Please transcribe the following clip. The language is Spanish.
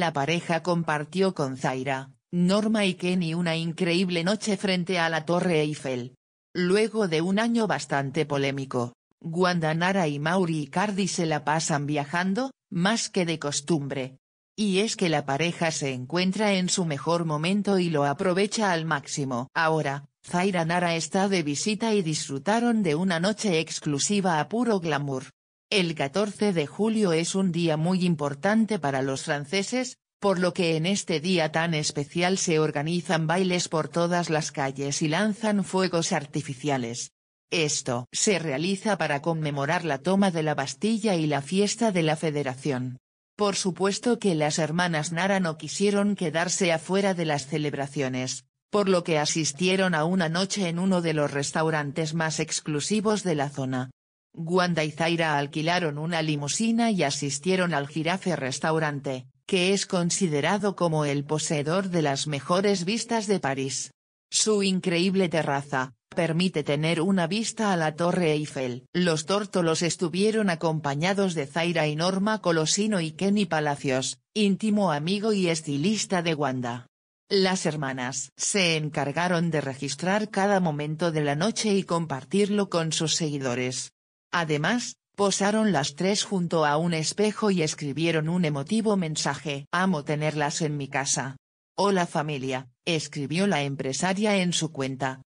La pareja compartió con Zaira, Norma y Kenny una increíble noche frente a la Torre Eiffel. Luego de un año bastante polémico, Wanda Nara y Mauri Icardi se la pasan viajando, más que de costumbre. Y es que la pareja se encuentra en su mejor momento y lo aprovecha al máximo. Ahora, Zaira Nara está de visita y disfrutaron de una noche exclusiva a puro glamour. El 14 de julio es un día muy importante para los franceses, por lo que en este día tan especial se organizan bailes por todas las calles y lanzan fuegos artificiales. Esto se realiza para conmemorar la toma de la Bastilla y la fiesta de la Federación. Por supuesto que las hermanas Nara no quisieron quedarse afuera de las celebraciones, por lo que asistieron a una noche en uno de los restaurantes más exclusivos de la zona. Wanda y Zaira alquilaron una limusina y asistieron al Girafe Restaurante, que es considerado como el poseedor de las mejores vistas de París. Su increíble terraza, permite tener una vista a la Torre Eiffel. Los tórtolos estuvieron acompañados de Zaira y Norma Colosino y Kenny Palacios, íntimo amigo y estilista de Wanda. Las hermanas se encargaron de registrar cada momento de la noche y compartirlo con sus seguidores. Además, Posaron las tres junto a un espejo y escribieron un emotivo mensaje. Amo tenerlas en mi casa. Hola familia, escribió la empresaria en su cuenta.